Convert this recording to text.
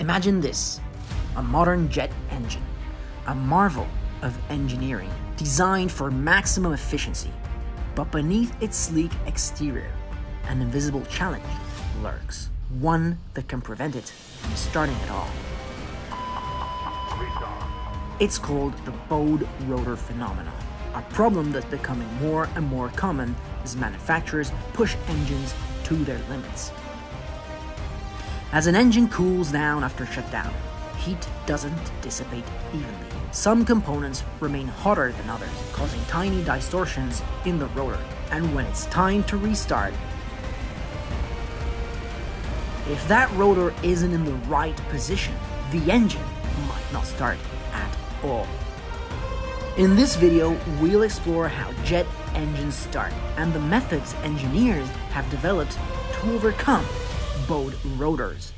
Imagine this a modern jet engine, a marvel of engineering designed for maximum efficiency. But beneath its sleek exterior, an invisible challenge lurks, one that can prevent it from starting at all. It's called the bowed rotor phenomenon, a problem that's becoming more and more common as manufacturers push engines to their limits. As an engine cools down after shutdown, heat doesn't dissipate evenly. Some components remain hotter than others, causing tiny distortions in the rotor. And when it's time to restart, if that rotor isn't in the right position, the engine might not start at all. In this video, we'll explore how jet engines start and the methods engineers have developed to overcome bowed rotors.